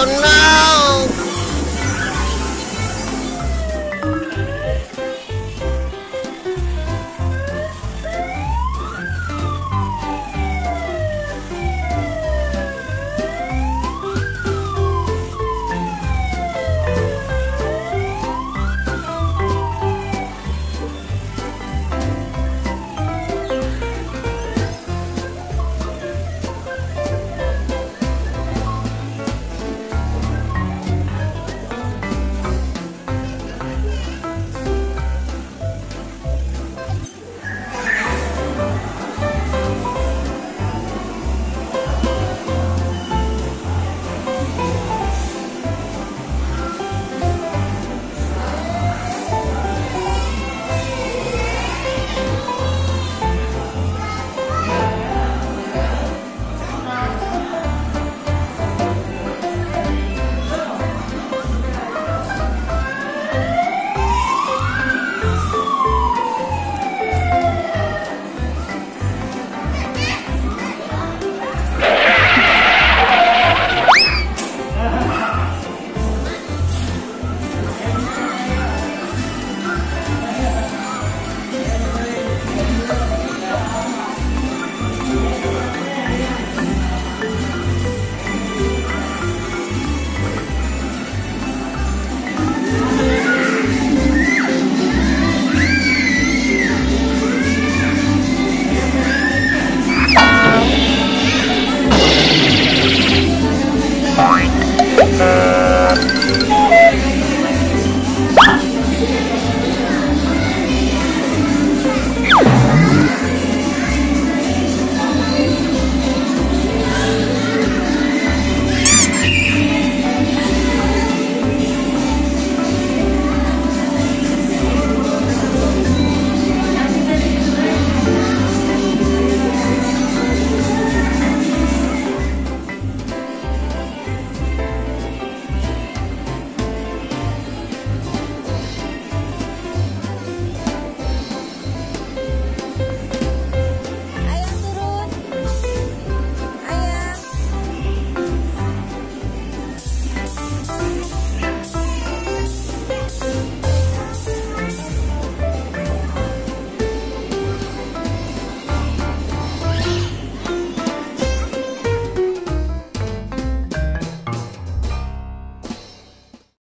Oh no!